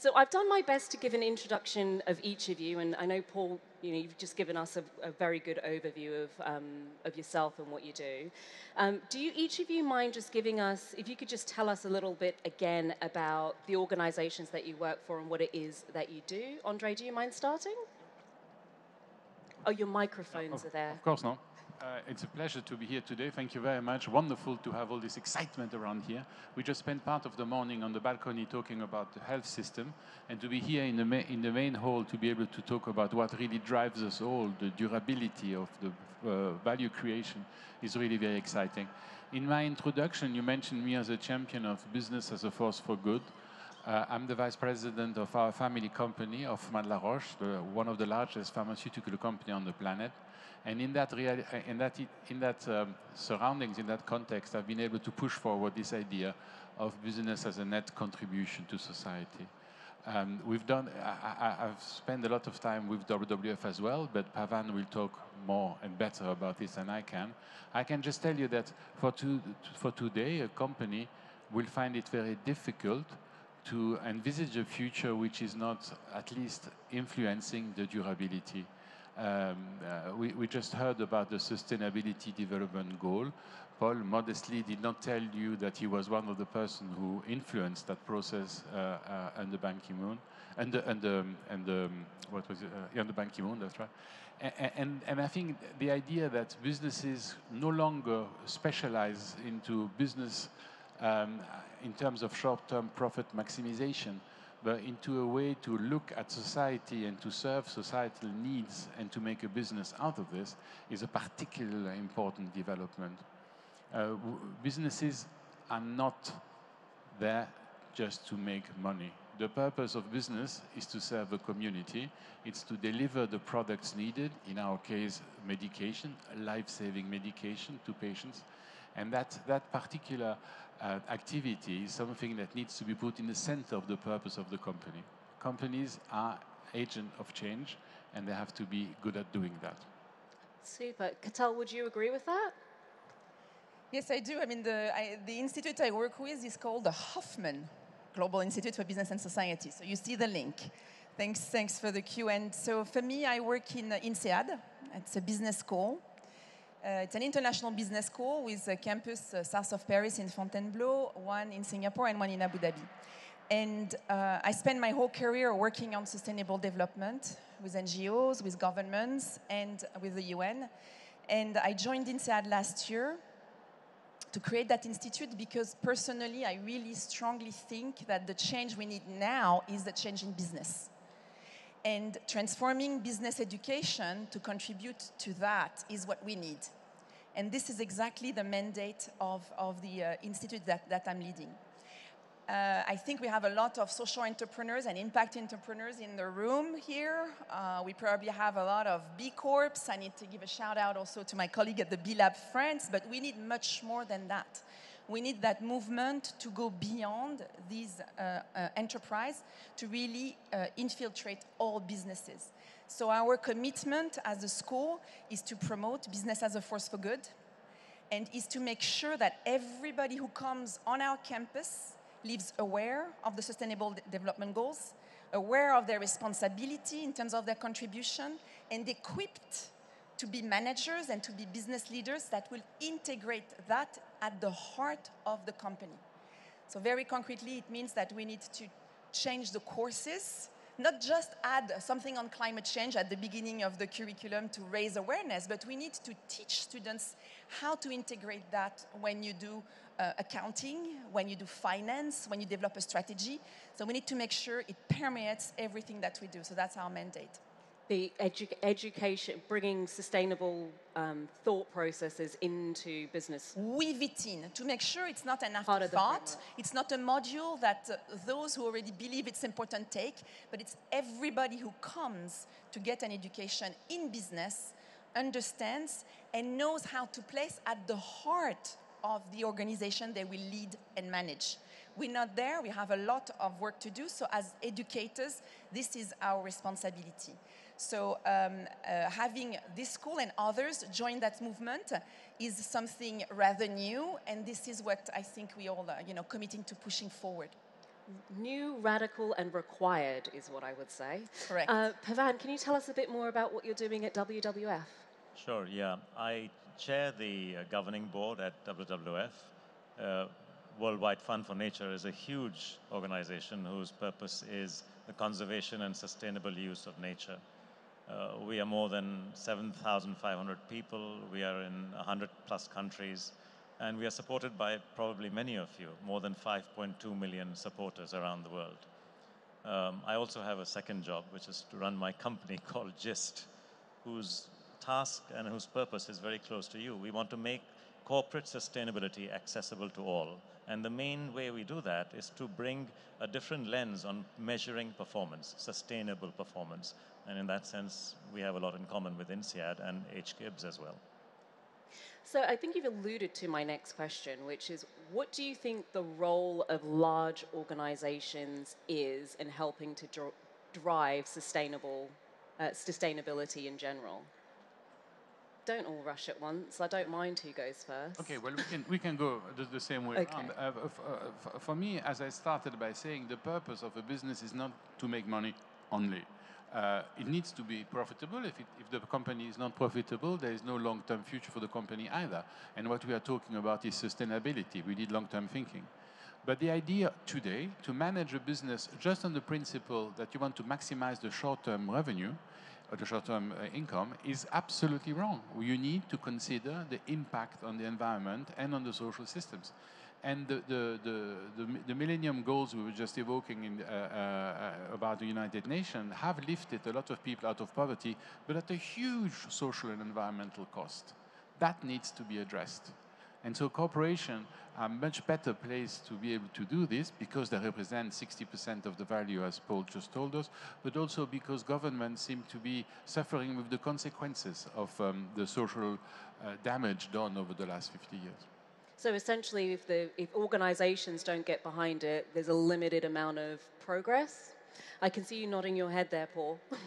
So I've done my best to give an introduction of each of you, and I know Paul, you know, you've just given us a, a very good overview of, um, of yourself and what you do. Um, do you, each of you mind just giving us, if you could just tell us a little bit again about the organizations that you work for and what it is that you do? Andre, do you mind starting? Oh, your microphones of, are there. Of course not. Uh, it's a pleasure to be here today. Thank you very much. Wonderful to have all this excitement around here. We just spent part of the morning on the balcony talking about the health system, and to be here in the, in the main hall to be able to talk about what really drives us all, the durability of the uh, value creation, is really very exciting. In my introduction, you mentioned me as a champion of business as a force for good. Uh, I'm the vice president of our family company of La Roche, the, one of the largest pharmaceutical company on the planet. And in that, in that, in that um, surroundings, in that context, I've been able to push forward this idea of business as a net contribution to society. Um, we've done, I, have spent a lot of time with WWF as well, but Pavan will talk more and better about this than I can. I can just tell you that for, to, for today, a company will find it very difficult to envisage a future which is not at least influencing the durability um, uh, we, we, just heard about the Sustainability Development Goal. Paul modestly did not tell you that he was one of the persons who influenced that process uh, uh, under Ban Ki-moon, and and um, what was it? Uh, under Ban Ki-moon, that's right. And, and, and I think the idea that businesses no longer specialize into business um, in terms of short-term profit maximization, but into a way to look at society and to serve societal needs and to make a business out of this is a particularly important development. Uh, businesses are not there just to make money. The purpose of business is to serve a community. It's to deliver the products needed, in our case, medication, life-saving medication to patients. And that, that particular uh, activity is something that needs to be put in the center of the purpose of the company. Companies are agent of change, and they have to be good at doing that. Super. Katell, would you agree with that? Yes, I do. I mean, the, I, the institute I work with is called the Hoffmann Global Institute for Business and Society. So you see the link. Thanks, thanks for the cue. And so for me, I work in uh, INSEAD. It's a business school. Uh, it's an international business school with a campus uh, south of Paris in Fontainebleau, one in Singapore, and one in Abu Dhabi. And uh, I spent my whole career working on sustainable development with NGOs, with governments, and with the UN. And I joined INSEAD last year to create that institute because personally, I really strongly think that the change we need now is the change in business. And transforming business education to contribute to that is what we need. And this is exactly the mandate of, of the uh, institute that, that I'm leading. Uh, I think we have a lot of social entrepreneurs and impact entrepreneurs in the room here. Uh, we probably have a lot of B Corps. I need to give a shout out also to my colleague at the B Lab France, but we need much more than that we need that movement to go beyond these uh, uh, enterprise to really uh, infiltrate all businesses. So our commitment as a school is to promote business as a force for good and is to make sure that everybody who comes on our campus lives aware of the sustainable development goals, aware of their responsibility in terms of their contribution, and equipped to be managers and to be business leaders that will integrate that at the heart of the company. So very concretely, it means that we need to change the courses, not just add something on climate change at the beginning of the curriculum to raise awareness, but we need to teach students how to integrate that when you do uh, accounting, when you do finance, when you develop a strategy. So we need to make sure it permeates everything that we do. So that's our mandate the edu- education, bringing sustainable um, thought processes into business. Weave it in to make sure it's not an afterthought. It's not a module that uh, those who already believe it's important take, but it's everybody who comes to get an education in business understands and knows how to place at the heart of the organization they will lead and manage. We're not there, we have a lot of work to do, so as educators, this is our responsibility. So um, uh, having this school and others join that movement is something rather new, and this is what I think we all, uh, you know, committing to pushing forward. new, radical, and required is what I would say. Correct. Uh, Pavan, can you tell us a bit more about what you're doing at WWF? Sure, yeah. I chair the uh, governing board at WWF. Uh, Worldwide Fund for Nature is a huge organization whose purpose is the conservation and sustainable use of nature. Uh, we are more than 7,500 people. We are in 100 plus countries. And we are supported by probably many of you, more than 5.2 million supporters around the world. Um, I also have a second job, which is to run my company called GIST, whose task and whose purpose is very close to you. We want to make corporate sustainability accessible to all. And the main way we do that is to bring a different lens on measuring performance, sustainable performance. And in that sense, we have a lot in common with INSEAD and HGIBS as well. So I think you've alluded to my next question, which is what do you think the role of large organizations is in helping to dr- drive sustainable uh, sustainability in general? Don't all rush at once. I don't mind who goes first. Okay, well, we can, we can go the, the same way Okay. around. Uh, uh, for me, as I started by saying, the purpose of a business is not to make money only. Uh, it needs to be profitable. If, it, if the company is not profitable, there is no long-term future for the company either. And what we are talking about is sustainability. We need long-term thinking. But the idea today to manage a business just on the principle that you want to maximize the short-term revenue the short-term uh, income is absolutely wrong. You need to consider the impact on the environment and on the social systems. And the, the, the, the, the Millennium Goals we were just evoking in, uh, uh, about the United Nations have lifted a lot of people out of poverty, but at a huge social and environmental cost. That needs to be addressed. And so corporations are much better placed to be able to do this because they represent 60% of the value, as Paul just told us, but also because governments seem to be suffering with the consequences of um, the social uh, damage done over the last 50 years. So essentially, if, the, if organizations don't get behind it, there's a limited amount of progress. I can see you nodding your head there, Paul.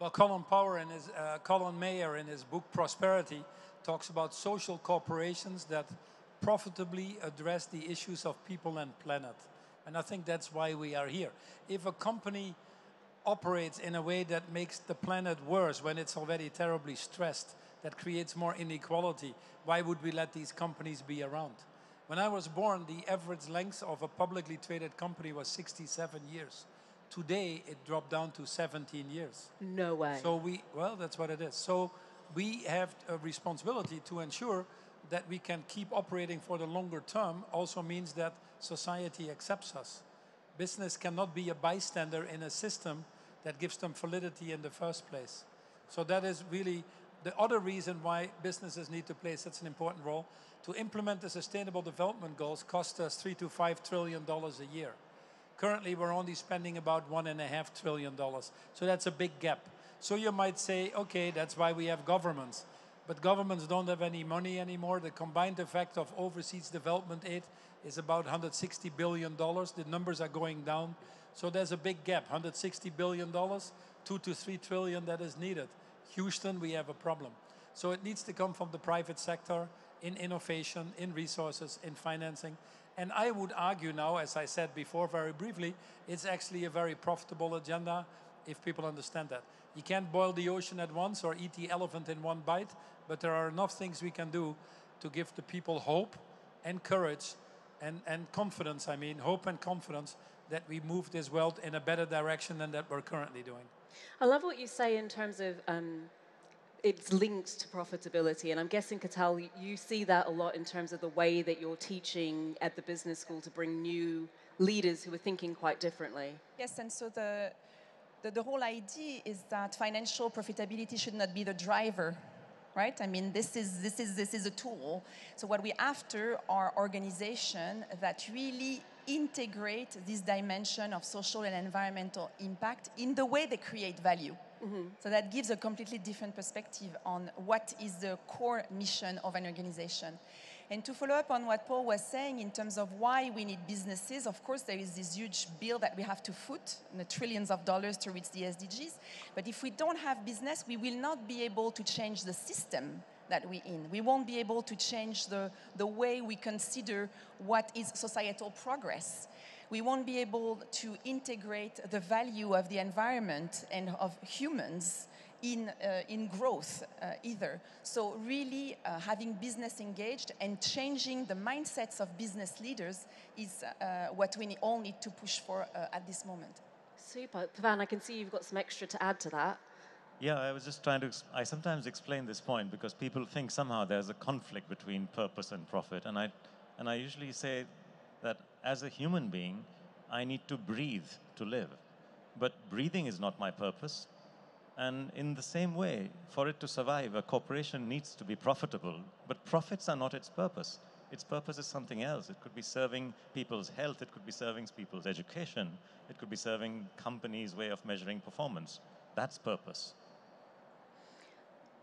Well, Colin Power in his, uh, Colin Mayer in his book Prosperity talks about social corporations that profitably address the issues of people and planet. And I think that's why we are here. If a company operates in a way that makes the planet worse when it's already terribly stressed, that creates more inequality, why would we let these companies be around? When I was born, the average length of a publicly traded company was 67 years. Today, it dropped down to 17 years. No way. So we, well, that's what it is. So we have a responsibility to ensure that we can keep operating for the longer term. Also means that society accepts us. Business cannot be a bystander in a system that gives them validity in the first place. So that is really the other reason why businesses need to play such an important role. To implement the Sustainable Development Goals cost us three to five trillion dollars a year. Currently, we're only spending about one and a half trillion dollars. So that's a big gap. So you might say, okay, that's why we have governments. But governments don't have any money anymore. The combined effect of overseas development aid is about 160 billion dollars. The numbers are going down. So there's a big gap. 160 billion dollars, two to three trillion that is needed. Houston, we have a problem. So it needs to come from the private sector in innovation, in resources, in financing. And I would argue now, as I said before very briefly, it's actually a very profitable agenda if people understand that. You can't boil the ocean at once or eat the elephant in one bite, but there are enough things we can do to give the people hope and courage and, and confidence, I mean, hope and confidence that we move this world in a better direction than that we're currently doing. I love what you say in terms of um, it's linked to profitability, and I'm guessing, Katell, you see that a lot in terms of the way that you're teaching at the business school to bring new leaders who are thinking quite differently. Yes, and so the, the, the whole idea is that financial profitability should not be the driver, right? I mean, this is, this is, this is a tool. So what we're after are organizations that really integrate this dimension of social and environmental impact in the way they create value. Mm-hmm. So that gives a completely different perspective on what is the core mission of an organization. And to follow up on what Paul was saying in terms of why we need businesses, of course, there is this huge bill that we have to foot, the trillions of dollars to reach the SDGs. But if we don't have business, we will not be able to change the system that we're in. We won't be able to change the, the way we consider what is societal progress. we won't be able to integrate the value of the environment and of humans in, uh, in growth uh, either. So really uh, having business engaged and changing the mindsets of business leaders is uh, what we all need to push for uh, at this moment. Super. Pavan, I can see you've got some extra to add to that. Yeah, I was just trying to, I sometimes explain this point because people think somehow there's a conflict between purpose and profit. And I, and I usually say that as a human being, I need to breathe to live. But breathing is not my purpose. And in the same way, for it to survive, a corporation needs to be profitable, but profits are not its purpose. Its purpose is something else. It could be serving people's health, it could be serving people's education, it could be serving companies' way of measuring performance. That's purpose.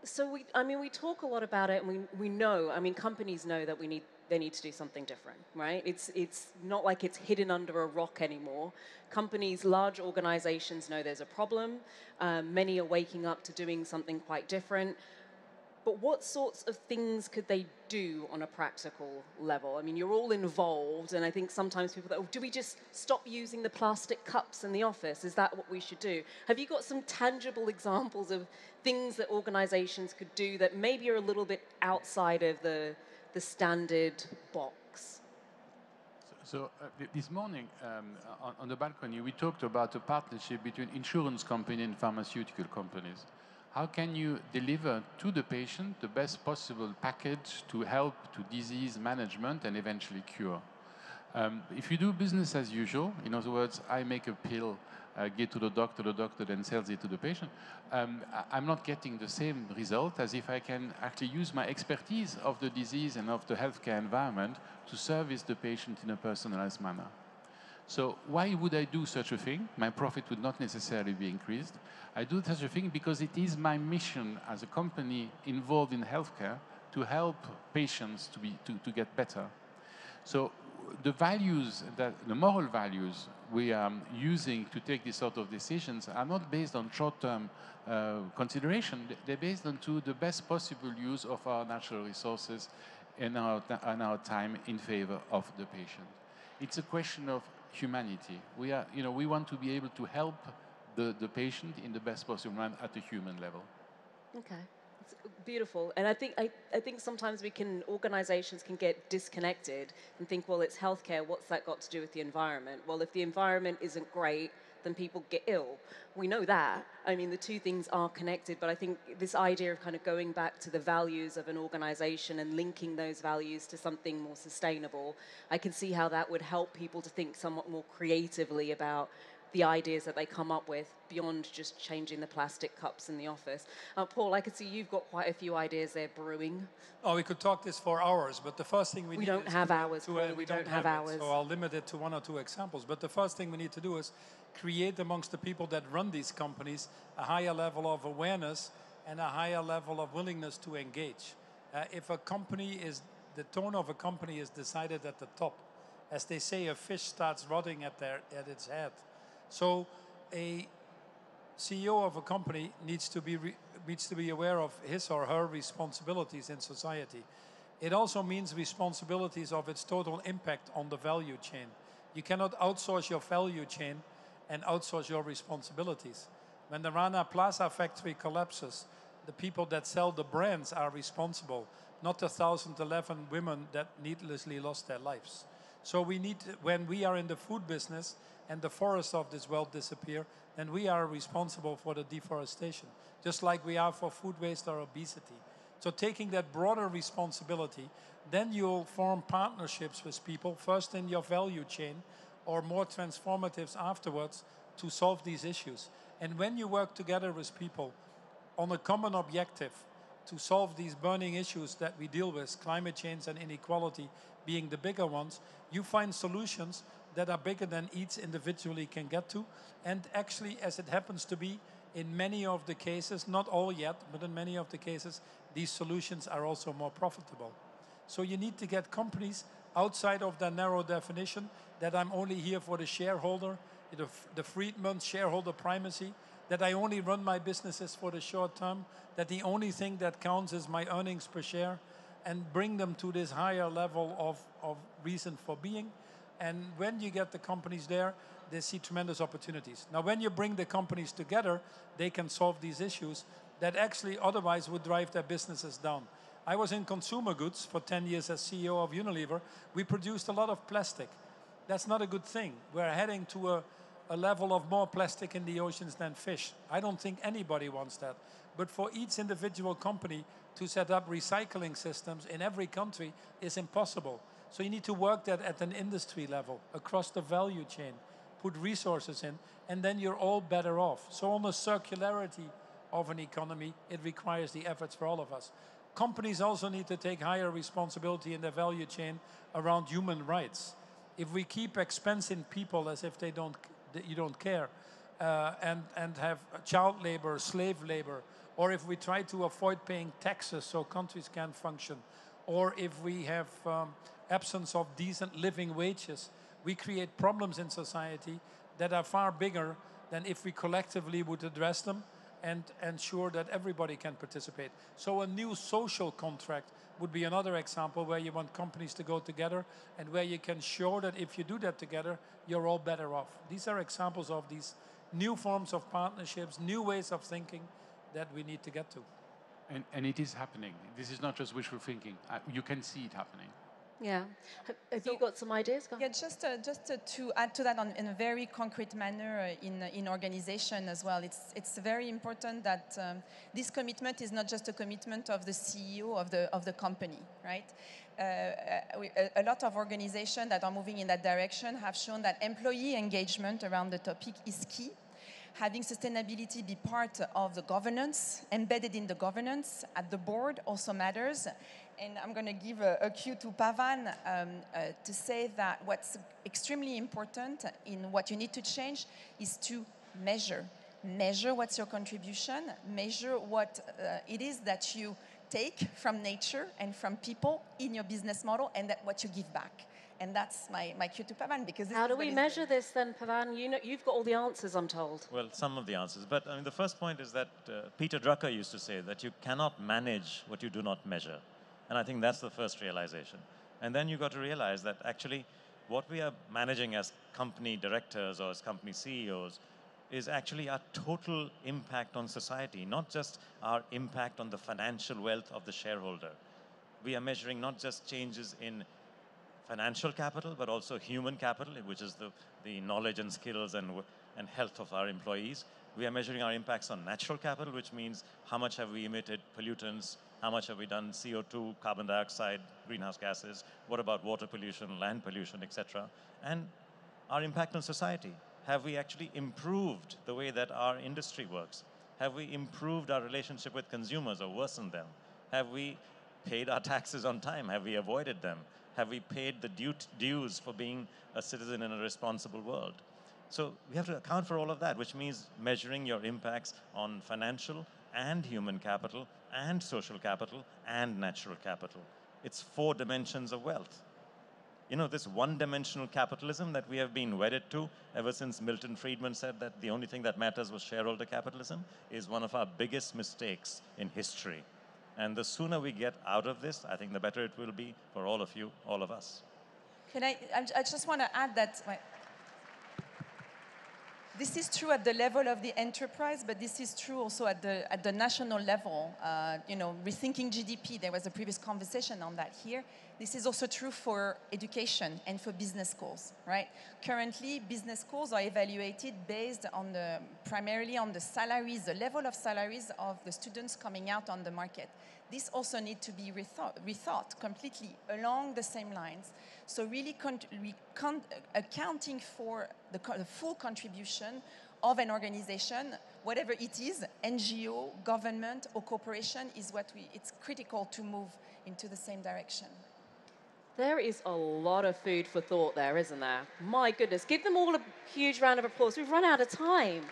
So we, I mean, we talk a lot about it, and we, we know. I mean, companies know that we need they need to do something different, right? It's it's not like it's hidden under a rock anymore. Companies, large organizations know there's a problem. Um, many are waking up to doing something quite different. But what sorts of things could they do on a practical level? I mean, you're all involved, and I think sometimes people go, oh, do we just stop using the plastic cups in the office? Is that what we should do? Have you got some tangible examples of things that organizations could do that maybe are a little bit outside of the, the standard box? So, uh, this morning um, on, on, the balcony, we talked about a partnership between insurance company and pharmaceutical companies. How can you deliver to the patient the best possible package to help to disease management and eventually cure? Um, if you do business as usual, in other words, I make a pill, uh, get to the doctor, the doctor then sells it to the patient, um, I'm not getting the same result as if I can actually use my expertise of the disease and of the healthcare environment to service the patient in a personalized manner. So why would I do such a thing? My profit would not necessarily be increased. I do such a thing because it is my mission as a company involved in healthcare to help patients to, be, to, to get better. So the values, that, the moral values we are using to take these sort of decisions are not based on short-term uh, consideration. They're based on to the best possible use of our natural resources and our, and our time in favor of the patient. It's a question of humanity. We, are, you know, we want to be able to help the, the patient in the best possible manner at a human level. Okay. Beautiful. And I think, I, I think sometimes we can, organizations can get disconnected and think, well, it's healthcare, what's that got to do with the environment? Well, if the environment isn't great, then people get ill. We know that. I mean, the two things are connected, but I think this idea of kind of going back to the values of an organization and linking those values to something more sustainable, I can see how that would help people to think somewhat more creatively about the ideas that they come up with beyond just changing the plastic cups in the office. Uh, Paul, I can see you've got quite a few ideas there brewing. Oh, we could talk this for hours, but the first thing we, we need don't have hours. To, uh, we, we, don't, don't have, have hours. It, so I'll limit it to one or two examples. But the first thing we need to do is create amongst the people that run these companies a higher level of awareness and a higher level of willingness to engage. Uh, if a company is, the tone of a company is decided at the top, as they say, a fish starts rotting at, their, at its head. So a CEO of a company needs to be needs to be aware of his or her responsibilities in society. It also means responsibilities of its total impact on the value chain. You cannot outsource your value chain and outsource your responsibilities. When the Rana Plaza factory collapses, the people that sell the brands are responsible, not the 1,011 women that needlessly lost their lives. So we need, when we are in the food business, and the forests of this world disappear, then we are responsible for the deforestation, just like we are for food waste or obesity. So taking that broader responsibility, then you'll form partnerships with people, first in your value chain, or more transformatives afterwards to solve these issues. And when you work together with people on a common objective to solve these burning issues that we deal with, climate change and inequality being the bigger ones, you find solutions that are bigger than each individually can get to. And actually, as it happens to be, in many of the cases, not all yet, but in many of the cases, these solutions are also more profitable. So you need to get companies outside of that narrow definition that I'm only here for the shareholder, the, the Friedman shareholder primacy, that I only run my businesses for the short term, that the only thing that counts is my earnings per share, and bring them to this higher level of, of reason for being And when you get the companies there, they see tremendous opportunities. Now, when you bring the companies together, they can solve these issues that actually otherwise would drive their businesses down. I was in consumer goods for 10 years as CEO of Unilever. We produced a lot of plastic. That's not a good thing. We're heading to a, a level of more plastic in the oceans than fish. I don't think anybody wants that. But for each individual company to set up recycling systems in every country is impossible. So you need to work that at an industry level, across the value chain, put resources in, and then you're all better off. So on the circularity of an economy, it requires the efforts for all of us. Companies also need to take higher responsibility in their value chain around human rights. If we keep expensing people as if they don't, you don't care, uh, and, and have child labor, slave labor, or if we try to avoid paying taxes so countries can function, or if we have um, absence of decent living wages, we create problems in society that are far bigger than if we collectively would address them and ensure that everybody can participate. So a new social contract would be another example where you want companies to go together and where you can show that if you do that together, you're all better off. These are examples of these new forms of partnerships, new ways of thinking that we need to get to. And, and it is happening. This is not just wishful thinking. Uh, you can see it happening. Yeah. Have, have so, you got some ideas? Go yeah, just uh, just uh, to add to that on, in a very concrete manner uh, in in organization as well. It's it's very important that um, this commitment is not just a commitment of the CEO of the of the company, right? Uh, uh, we, a, a, lot of organizations that are moving in that direction have shown that employee engagement around the topic is key having sustainability be part of the governance, embedded in the governance at the board also matters and I'm going to give a, a, cue to Pavan um, uh, to say that what's extremely important in what you need to change is to measure. Measure what's your contribution, measure what uh, it is that you take from nature and from people in your business model, and that what you give back. And that's my, my cue to Pavan because how do we measure doing. this then, Pavan? You know, you've got all the answers, I'm told. Well, some of the answers, but I mean, the first point is that uh, Peter Drucker used to say that you cannot manage what you do not measure. And I think that's the first realization. And then you got to realize that actually what we are managing as company directors or as company CEOs is actually our total impact on society, not just our impact on the financial wealth of the shareholder. We are measuring not just changes in financial capital, but also human capital, which is the, the knowledge and skills and, and health of our employees. We are measuring our impacts on natural capital, which means how much have we emitted pollutants, how much have we done CO2, carbon dioxide, greenhouse gases? What about water pollution, land pollution, etc.? And our impact on society. Have we actually improved the way that our industry works? Have we improved our relationship with consumers or worsened them? Have we paid our taxes on time? Have we avoided them? Have we paid the dues for being a citizen in a responsible world? So we have to account for all of that, which means measuring your impacts on financial and human capital and social capital and natural capital. It's four dimensions of wealth. You know, this one-dimensional capitalism that we have been wedded to ever since Milton Friedman said that the only thing that matters was shareholder capitalism is one of our biggest mistakes in history. And the sooner we get out of this, I think the better it will be for all of you, all of us. Can I, I just want to add that this is true at the level of the enterprise, but this is true also at the, at the national level. Uh, you know, rethinking GDP, there was a previous conversation on that here. This is also true for education and for business schools, right? Currently, business schools are evaluated based on the, primarily on the salaries, the level of salaries of the students coming out on the market. This also needs to be rethought, rethought completely along the same lines. So really accounting for the, the full contribution of an organization, whatever it is, NGO, government, or corporation, is what we, it's critical to move into the same direction. There is a lot of food for thought there, isn't there? My goodness. Give them all a huge round of applause. We've run out of time.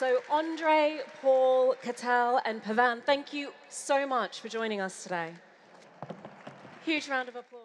So, Andre, Paul, Katell, and Pavan, thank you so much for joining us today. Huge round of applause.